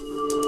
Peace.